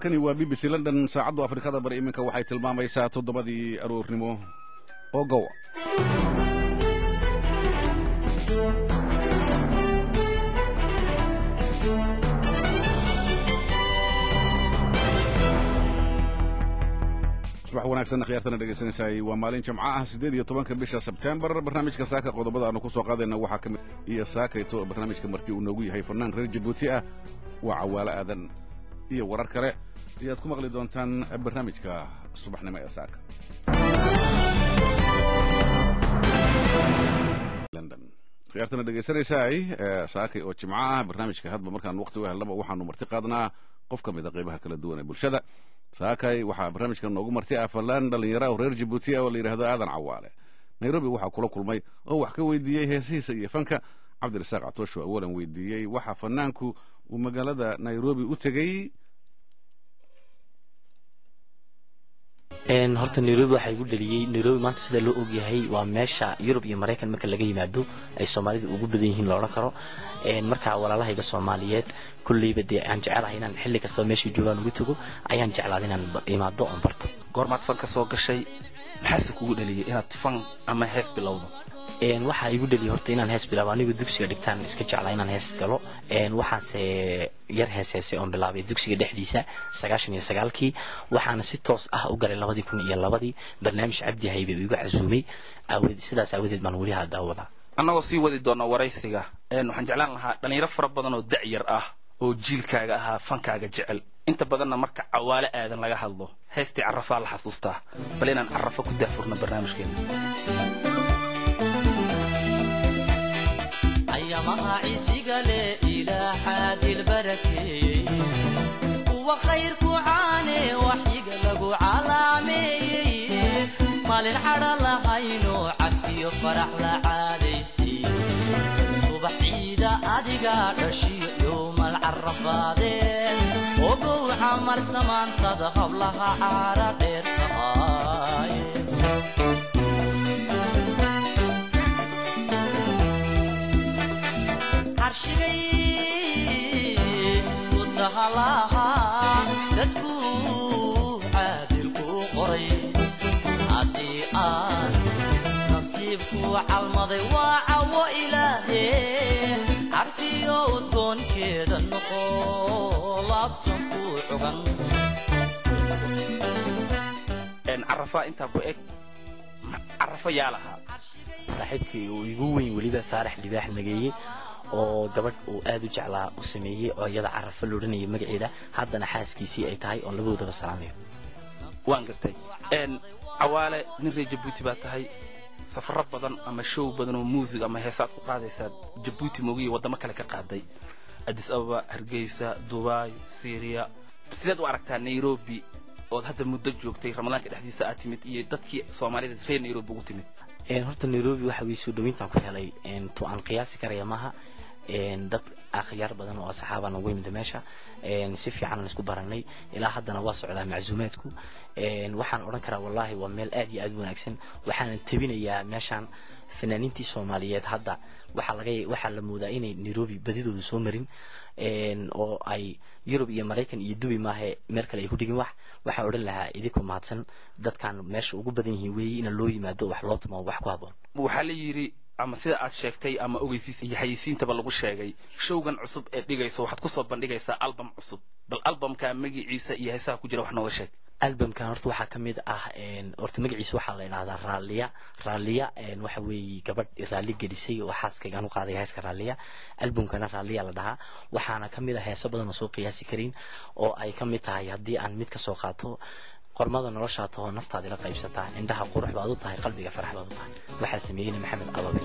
halkani waa b b c london. Saacaddu afrikada bari iminka waxay tilmaamaysaa toddobadii aroornimo oo gowa subax wanaagsan khiyaartana dhegaysanaysaay waa maalin jamco ah siddeed iyo tobanka bisha sebtembar barnaamijka saaka qodobada aanu ku soo qaadayna waxaa ka mid iyo saakayto barnaamijka marti uu noogu yahay fannaan reer jabuuti ah. Waa cawaalo aadan iyo warar kale ayaad ku maqli doontaan barnaamijka subaxnimo ee saaka. Khiyaartana dhegaysanaysaay saakay oo jimco ah barnaamijka hadba markaan waqti u helnaba waxaanu marti qaadnaa qof ka mid a qaybaha kala duwan ee bulshada. Saakay waxaa barnaamijkan noogu marti ah fallaan dhallinyara oo reer jabuuti ah oo la yidhahdo aadan cawaale. Nairobi waxaa kula kulmay oo wax ka weydiiyey heesihiisa iyo fanka. Cabdirasaaq catoosho awalan weydiiyey. Waxa fanaanku uu magaalada nairobi u tegey horta nairobi waxaa igu dhaliyey nairobi maanta sida loo ogyahay waa meesha yurub iyo maraykan marka laga yimaado ay soomaalida ugu badan yihiin loodhan karo. Marka walaalahayga soomaaliyeed kulleyba dee aan jecelahay inaan xilli kastaba meeshay joogaan ugu tago ayaan jeclaaday inaan imaado oon barto. Goormaad fan ka soo gashay maxaase kugu dhaliyay inaad fan ama hees bilowdo. Waxaa igu dhaliyay horta inaan hees bilaabo. Anigu dugsiga dhigtaan iska jeclaa inaan hees galo. Waxaanse yar hees heesay oon bilaabay dugsiga dhexdiisa sagaashan iyo sagaalkii. Waxaana si toos ah u galay labadii kun iyo labadii. Barnaamij cabdi haybe igu casuumay. Sidaas aawadeed baan weli haddaa wadaa annagoo sii wadi doona waraysiga. Waxaan jeclaan lahaa dhallinyaro fara badan oo da'yar ah oo jiilkaaga ahaa fankaaga jecel inta badanna marka cawaale aadan laga hadlo heestii carafaa la xasuustaa. Bal inaan carafo ku daafurno barnaamijkeena ogow camar samaantada hablaha caara dheer tahay arshigay ku tahalahaa sadkuu caadilku qoray haddii aan nasiibku calmaday waa cawo ilaahee carfiyo udgoonkeeda noqo laabtan ku cugan carafaa intaa ku eg carafo yaa lahaa saaxiibkii uu igu weyn weliba faarax libaax nageeye oo gabadh uu aad u jeclaa u sameeyey oo iyada carafo loodhanayay magaceeda haddana xaaskiisii ay tahay oon labadoodaba salaamayo waan gartay. Cawaale nin reer jabuuti baa tahay safaro badan ama show badan oo muusig ama heesaad ku qaadaysaa jabuuti moogiyo waddamo kale ka qaaday. Adis ababa hargeysa dubai syriya sideed u aragtaa nairobi ood hadda muddo joogtay ramadaanka dhexdiisa aad timid iyo dadkii soomaalida reer nairobi ugu timid? Horta nairobi waxa weye soo dhaweyntaan ku helay to aan qiyaasi karaya maaha dad akhyaar badan oo asxaabaan ugu yimid meesha. Si fiican isku baranay. Ilaa haddana waa socdaa macsuumaadku. Waxaan odhan karaa wallaahi waa meel aad iyo aad wanaagsan. Waxaana tabinayaa meeshaan fanaaniintii soomaaliyeed hadda. Waxaa la moodaa inay nairobi badidooda soo marin. Oo ay yurub iyo maraykan iyo dubai maahe meel kale ay ku dhigin wax. Waxaa odhan lahaa idinku mahadsan. Dadkan meesha ugu badan yihiin weeye ina loo yimaado wax loo tumo wax ku haboon waxaa la yidhi ama sida aad sheegtay ama ogeysiis iyo xayisiintaba lagu sheegay showgan cusub ee dhigayso waxaad ku soo bandhigaysaa album cusub. Bal albamka magaciisa iyo heesaha ku jira wax nooga sheeg. Albamkan horta waxaa ka mid ah horta magaciisa waxaa la idhahdaa raalliya raalliya waxa weeye gabadh raalli gelisay oo xaaskaygaan u qaaday heeska raalliya. Albamkana raalliya la dhahaa. Waxaana ka mid ah heeso badan oo soo qiyaasi karin oo ay ka mid tahay haddii aan mid ka soo qaato qormada noloshaa tahoo naftaad ila qaybsataa indhaha qurux baad u tahay qalbiga farax baad u tahay. Waxaa sameeyeyna maxamed ababe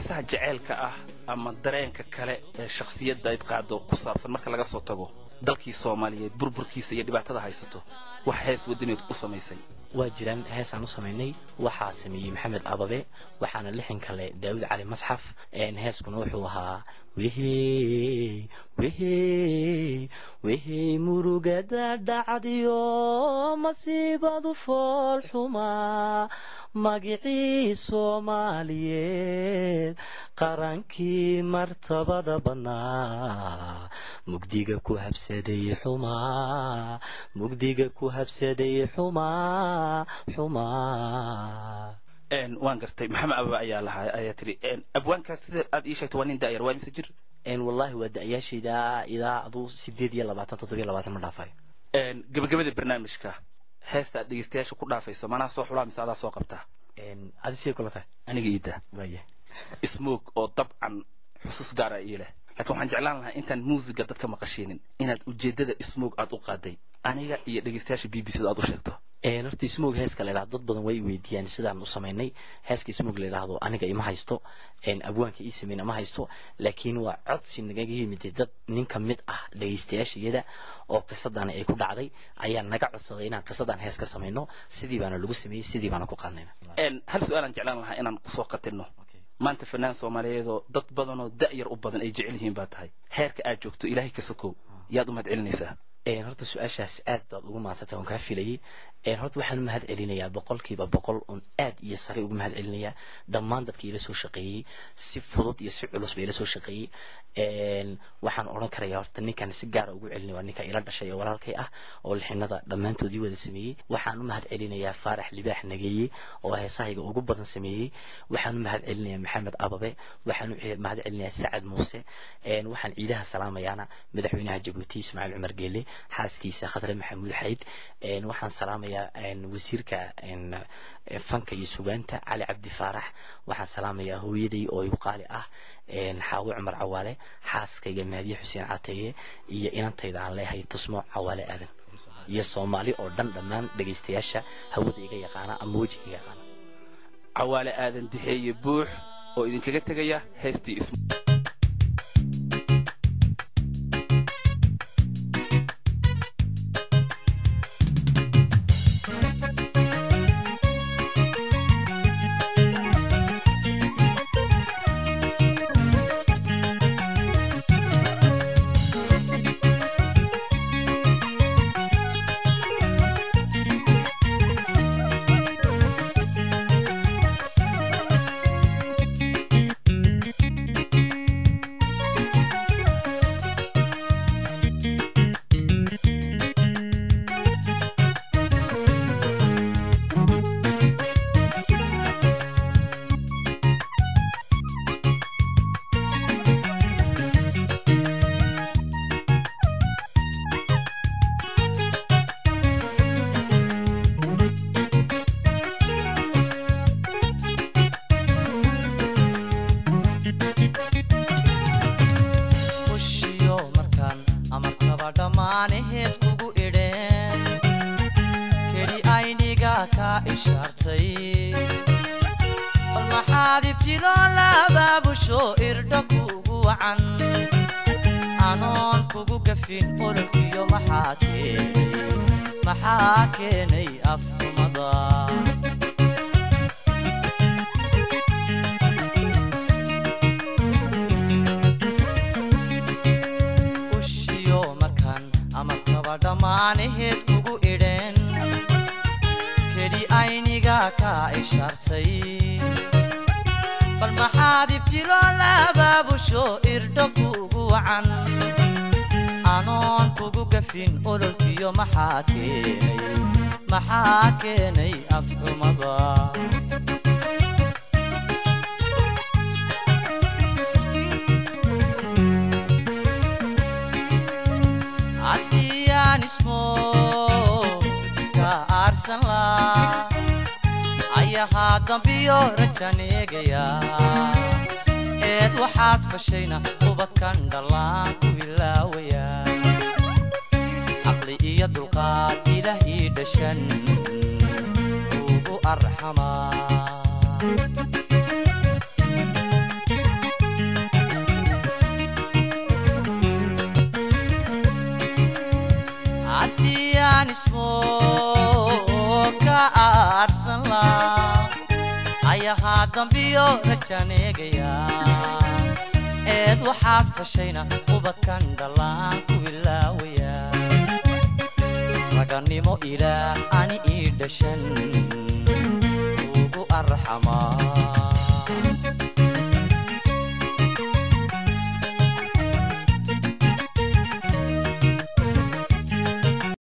heesaha jeceelka ah ama dareenka kale ee shakhsiyadda ayd qaado ku saabsan marka laga soo tago dalkii soomaaliyeed burburkiisa iyo dhibaatada haysato wax hees wadaneed u samaysay. Waa jiraan heesaan u samaynay waxaa sameeyey maxamed ababe waxaana lixin kale daawud cali masxaf heeskuna wuxuu ahaa wehey wehey wehey murugada dhacdiyo masiibadu fool xumaa magicii soomaaliyeed qarankii martabada badnaa mugdiga ku habsaday xumaa mugdiga ku habsaday xumaa xumaa waan gartay. Maxamed ababa ayaa lahaa ayaa tiri. Abwaankaas sida aad ii sheegto waa nin daayar waa mise jir wallaahi waa da-yaashayda. Ilaa aduu sideed iyo labaatan toddobiyo labaatan ma dhaafayo gabagabada barnaamijka heesta aad dhegeystayaasha ku dhaafayso manaa soo xulaa mise adaa soo qabtaa? Adi siday kula tahay? Aniga iida waaya smoog oo dabcan xusuus gaara ii leh laakiin waxaan jeclaan lahaa intaan muusiga dadka maqashiinin inaad ujeedada smoog aad u qaaday aniga iyo dhegeystayaasha b b c da aad u sheegto. Horta smoog heeska la yidhahdo dad badan way weydiiyaan sidaan u samaynay. Heeska smoog la yidhaahdo aniga ima haysto abwaanka ii sameyn ima haysto. Laakiin waa codsi nagaga yimid dad nin ka mid ah dhegeystayaashayada oo qisadani ay ku dhacday. Ayaa naga codsaday inaan qisadan hees ka samayno. Sidii baana lagu sameeyey sidii baana ku qaadnayna. Hal su'aalaan jeclaan lahaa inaan ku soo qatinno maanta fanaan soomaaliyeedoo dad badanoo da'yar u badan ay jecel yihiin baa tahay. Heerka aad joogto ilaahay ka sokow. Yaad u mahad celinaysaa horta su'aashaas aad baad ugu mahadsantay waan kaa filayay horta waxaan u mahad celinayaa boqolkiiba boqol oon aad iyo sare ugu mahad celinayaa dhammaan dadkii ila soo shaqeeyey si fudud iyo si culus ba ila soo shaqeeyey. Waxaan odhan karayaa horta ninkan si gaara ugu celinaya waa ninka ila dhashay oo walaalkay ah oo lixinada dhammaantoodii wada sameeyey. Waxaan u mahad celinayaa faarax libaax nageeye oo heesahayga ugu badan sameeyey. Waxaan u mahad celinayaa maxamed ababe waxaan u ce- mahad celinayaa sacad muuse. Waxaan ciidaha salaamayaana madaxweynaha jabuuti ismaaciil cumar geele xaaskiisa khadre maxamuud een waxaan salaamayaa wasiirka fanka iyo sugaanta cali cabdi faarax. Waxaan salaamayaa hooyaday oo igu qaali ah een xaawo cumar cawaale xaaskayga maadiye xuseen cateeye iyo inantayda aan leeyahay tusmo cawaale aadan. Iyo soomaali oo dhan dhammaan dhegaystayaasha hawada iga yaqaana ama wejiga iga yaqaana. Cawaale aadan dixeeye buux oo idinkaga tegaya heestii dhammaanaheed kugu idheen keli ayniga kaa ishaartay bal maxaad ibtiloo labaabusho irdho kugu wacan. Anoon kugu gafin ololkiyo maxaa keenay afxumada kaa ishaartay bal maxaad ibtiloo labaabusho irdho kugu wacan anoon kugu gafin ololkiyo maxaa keenay maxaa keenay afxumada haddiyaan ismo ka aarsan laa ayahaa dambiyo rajan eegaya eed waxaad fashayna ubadkan dhallaan ku ilaawaya. Caqli iyo dulqaad ilaah ii dhashan. Ugu arxamaa ayahaa dambiyo rajaan eegaya eed waxaad fashayna ubadkan dhallaan ku ilaawaya raganimo ilaah ani ii dhashan ugu arxamaa